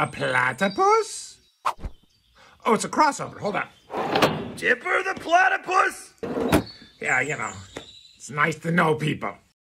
A platypus? Oh, it's a crossover. Hold on. Dipper the platypus? Yeah, you know, it's nice to know people.